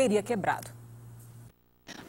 teria quebrado.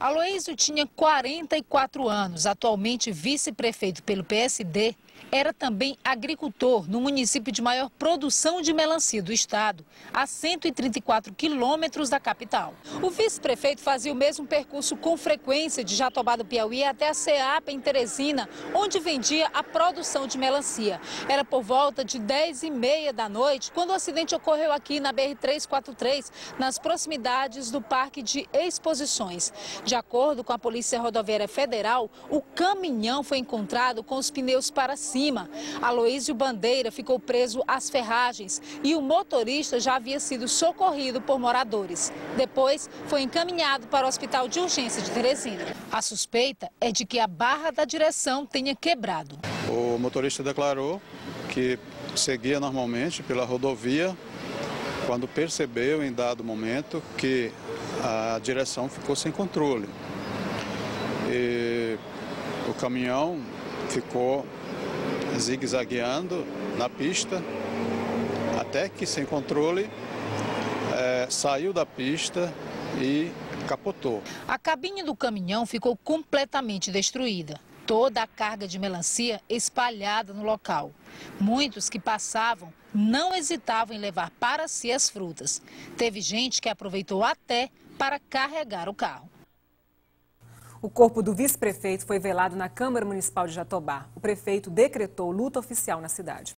Aloísio tinha 44 anos, atualmente vice-prefeito pelo PSD, era também agricultor no município de maior produção de melancia do estado, a 134 quilômetros da capital. O vice-prefeito fazia o mesmo percurso com frequência de Jatobá do Piauí até a CEAP em Teresina, onde vendia a produção de melancia. Era por volta de 10 e meia da noite quando o acidente ocorreu aqui na BR-343, nas proximidades do Parque de Exposições. De acordo com a Polícia Rodoviária Federal, o caminhão foi encontrado com os pneus para cima. Aloísio Bandeira ficou preso às ferragens e o motorista já havia sido socorrido por moradores. Depois, foi encaminhado para o Hospital de Urgência de Teresina. A suspeita é de que a barra da direção tenha quebrado. O motorista declarou que seguia normalmente pela rodovia quando percebeu em dado momento que a direção ficou sem controle. E o caminhão ficou zigue-zagueando na pista, até que sem controle é, saiu da pista e capotou. A cabine do caminhão ficou completamente destruída. Toda a carga de melancia espalhada no local. Muitos que passavam não hesitavam em levar para si as frutas. Teve gente que aproveitou até para carregar o carro. O corpo do vice-prefeito foi velado na Câmara Municipal de Jatobá. O prefeito decretou luta oficial na cidade.